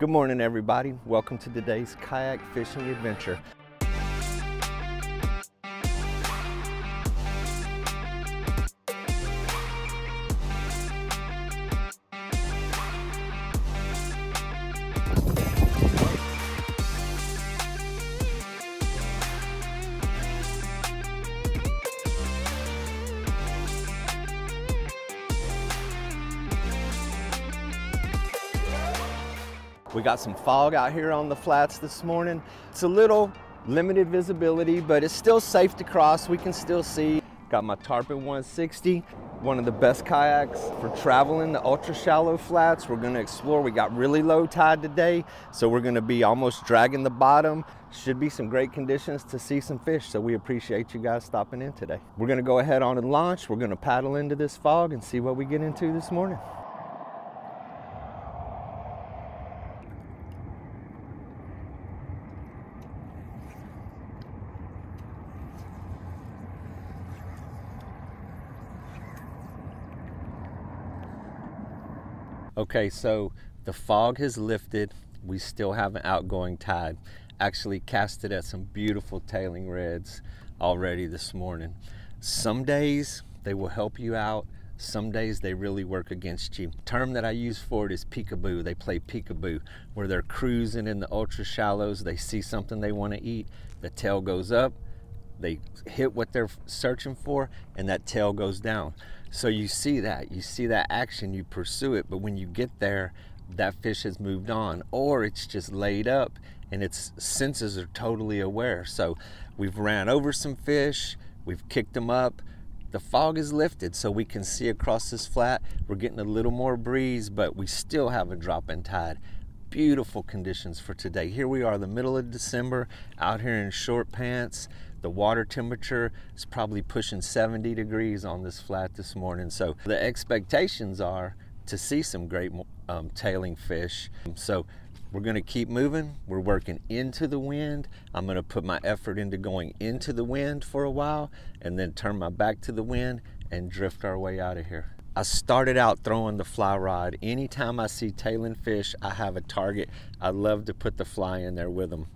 Good morning, everybody. Welcome to today's kayak fishing adventure. We got some fog out here on the flats this morning. It's a little limited visibility, but it's still safe to cross. We can still see. Got my Tarpon 160, one of the best kayaks for traveling the ultra shallow flats. We're gonna explore. We got really low tide today, so we're gonna be almost dragging the bottom. Should be some great conditions to see some fish, so we appreciate you guys stopping in today. We're gonna go ahead on and launch. We're gonna paddle into this fog and see what we get into this morning. Okay, so the fog has lifted. We still have an outgoing tide. Actually casted at some beautiful tailing reds already this morning. Some days they will help you out. Some days they really work against you. Term that I use for it is peekaboo. They play peekaboo, where they're cruising in the ultra shallows. They see something they want to eat. The tail goes up. They hit what they're searching for, and that tail goes down. So you see that, you see that action, you pursue it, but when you get there, that fish has moved on, or it's just laid up and its senses are totally aware. So we've ran over some fish, we've kicked them up. The fog is lifted so we can see across this flat. We're getting a little more breeze, but we still have a drop in tide. Beautiful conditions for today. Here we are, the middle of December, out here in short pants. The water temperature is probably pushing 70 degrees on this flat this morning. So the expectations are to see some great um, tailing fish. So we're going to keep moving. We're working into the wind. I'm going to put my effort into going into the wind for a while and then turn my back to the wind and drift our way out of here. I started out throwing the fly rod. Anytime I see tailing fish, I have a target. I love to put the fly in there with them.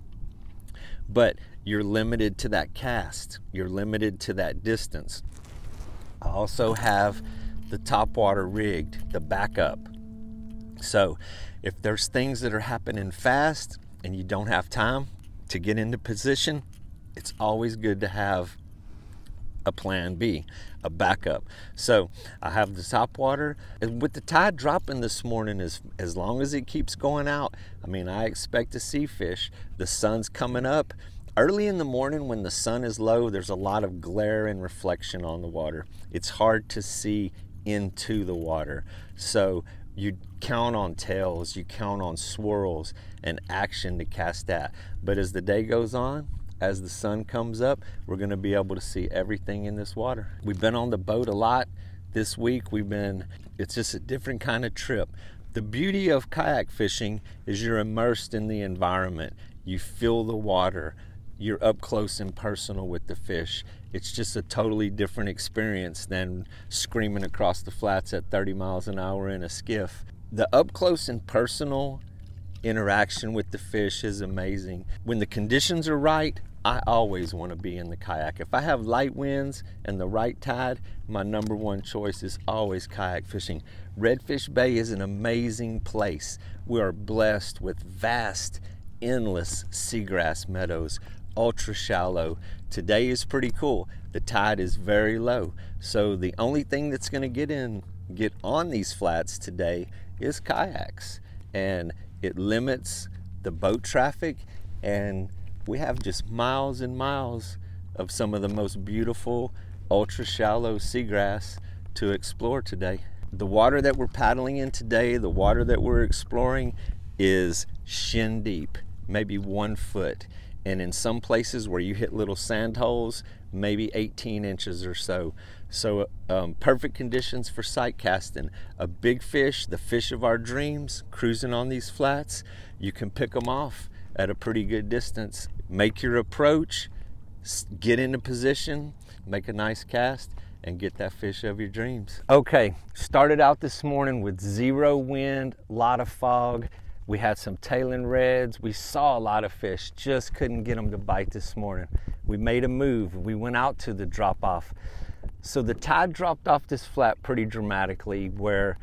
But you're limited to that cast, you're limited to that distance. I also have the top water rigged, the backup. So if there's things that are happening fast and you don't have time to get into position, it's always good to have a plan B, a backup. So I have the top water. And with the tide dropping this morning, as, as long as it keeps going out, I mean, I expect to see fish. The sun's coming up. Early in the morning when the sun is low, there's a lot of glare and reflection on the water. It's hard to see into the water. So you count on tails, you count on swirls and action to cast that. But as the day goes on, as the sun comes up, we're gonna be able to see everything in this water. We've been on the boat a lot this week. We've been, it's just a different kind of trip. The beauty of kayak fishing is you're immersed in the environment. You feel the water you're up close and personal with the fish. It's just a totally different experience than screaming across the flats at 30 miles an hour in a skiff. The up close and personal interaction with the fish is amazing. When the conditions are right, I always want to be in the kayak. If I have light winds and the right tide, my number one choice is always kayak fishing. Redfish Bay is an amazing place. We are blessed with vast, endless seagrass meadows ultra shallow. Today is pretty cool. The tide is very low. So the only thing that's going to get in, get on these flats today is kayaks. And it limits the boat traffic. And we have just miles and miles of some of the most beautiful ultra shallow seagrass to explore today. The water that we're paddling in today, the water that we're exploring is shin deep, maybe one foot and in some places where you hit little sand holes, maybe 18 inches or so. So um, perfect conditions for sight casting. A big fish, the fish of our dreams, cruising on these flats, you can pick them off at a pretty good distance. Make your approach, get into position, make a nice cast, and get that fish of your dreams. Okay, started out this morning with zero wind, a lot of fog, We had some tailing reds. We saw a lot of fish, just couldn't get them to bite this morning. We made a move. We went out to the drop off. So the tide dropped off this flat pretty dramatically where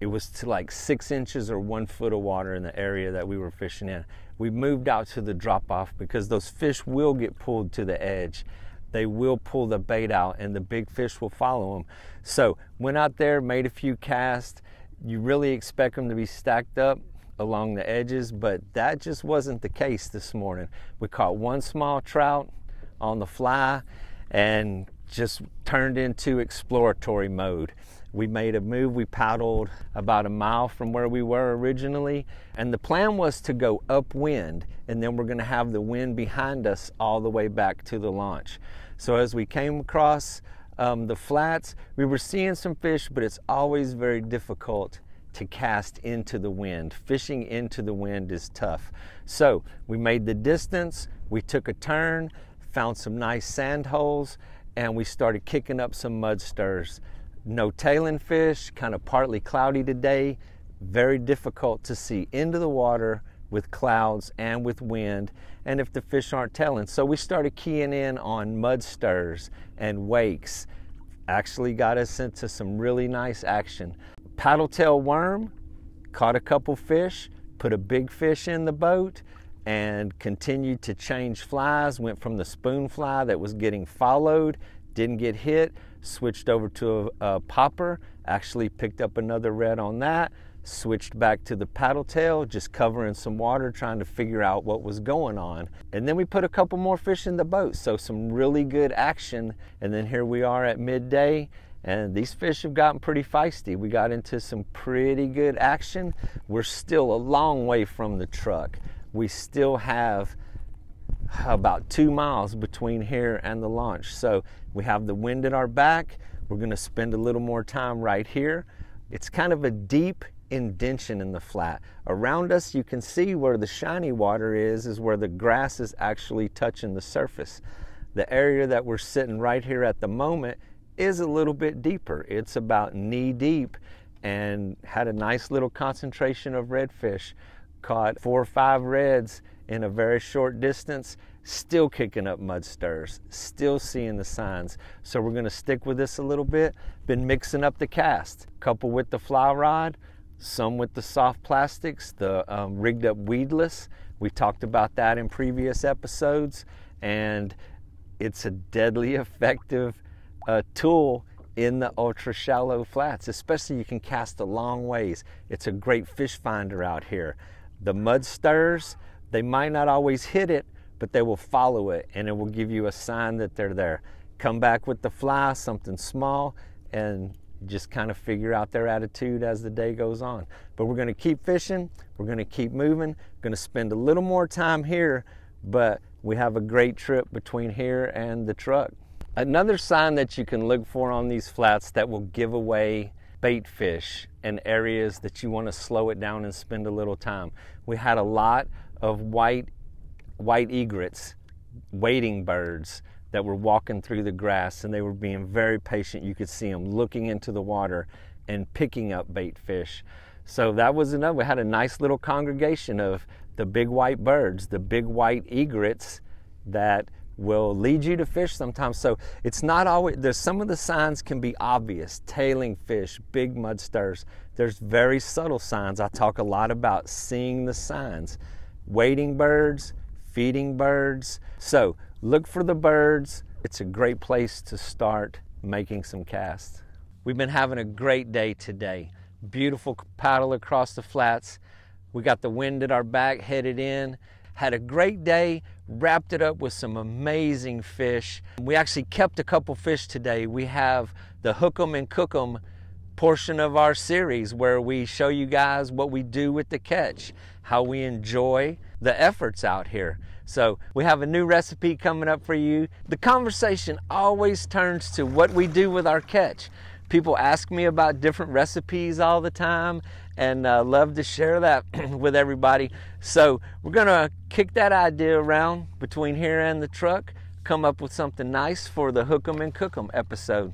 it was to like six inches or one foot of water in the area that we were fishing in. We moved out to the drop off because those fish will get pulled to the edge. They will pull the bait out and the big fish will follow them. So went out there, made a few casts. You really expect them to be stacked up along the edges, but that just wasn't the case this morning. We caught one small trout on the fly and just turned into exploratory mode. We made a move. We paddled about a mile from where we were originally. And the plan was to go upwind, and then we're going to have the wind behind us all the way back to the launch. So as we came across um, the flats, we were seeing some fish, but it's always very difficult to cast into the wind. Fishing into the wind is tough. So we made the distance, we took a turn, found some nice sand holes, and we started kicking up some mud stirs no tailing fish, kind of partly cloudy today, very difficult to see into the water with clouds and with wind and if the fish aren't tailing. So we started keying in on mud stirs and wakes. Actually got us into some really nice action. Paddle tail worm, caught a couple fish, put a big fish in the boat and continued to change flies. Went from the spoon fly that was getting followed, didn't get hit, switched over to a, a, popper, actually picked up another red on that, switched back to the paddle tail, just covering some water, trying to figure out what was going on. And then we put a couple more fish in the boat, so some really good action. And then here we are at midday, and these fish have gotten pretty feisty. We got into some pretty good action. We're still a long way from the truck. We still have about two miles between here and the launch. So we have the wind at our back. We're going to spend a little more time right here. It's kind of a deep indention in the flat. Around us, you can see where the shiny water is, is where the grass is actually touching the surface. The area that we're sitting right here at the moment is a little bit deeper. It's about knee deep and had a nice little concentration of redfish. Caught four or five reds in a very short distance, still kicking up mud stirs, still seeing the signs. So we're going to stick with this a little bit. Been mixing up the cast, couple with the fly rod, some with the soft plastics, the um, rigged up weedless. We talked about that in previous episodes, and it's a deadly effective uh, tool in the ultra shallow flats, especially you can cast a long ways. It's a great fish finder out here. The mud stirs, they might not always hit it, but they will follow it and it will give you a sign that they're there. Come back with the fly, something small, and just kind of figure out their attitude as the day goes on. But we're going to keep fishing, we're going to keep moving, we're going to spend a little more time here, but we have a great trip between here and the truck. Another sign that you can look for on these flats that will give away bait fish and areas that you want to slow it down and spend a little time. We had a lot of white white egrets, wading birds that were walking through the grass and they were being very patient. You could see them looking into the water and picking up bait fish. So that was enough. We had a nice little congregation of the big white birds, the big white egrets that will lead you to fish sometimes. So it's not always, there's some of the signs can be obvious tailing fish, big mud stirs. There's very subtle signs. I talk a lot about seeing the signs wading birds, feeding birds. So look for the birds. It's a great place to start making some casts. We've been having a great day today. Beautiful paddle across the flats. We got the wind at our back headed in. Had a great day, wrapped it up with some amazing fish. We actually kept a couple fish today. We have the hook 'em and cook 'em portion of our series where we show you guys what we do with the catch, how we enjoy the efforts out here. So we have a new recipe coming up for you. The conversation always turns to what we do with our catch. People ask me about different recipes all the time and uh, love to share that with everybody. So we're gonna kick that idea around between here and the truck, come up with something nice for the Hook 'em and Cook 'em episode.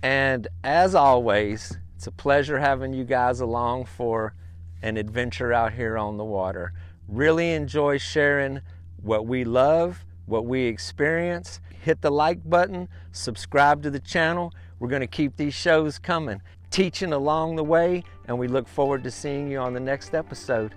And as always, it's a pleasure having you guys along for an adventure out here on the water. Really enjoy sharing what we love, what we experience. Hit the like button, subscribe to the channel. We're going to keep these shows coming, teaching along the way, and we look forward to seeing you on the next episode.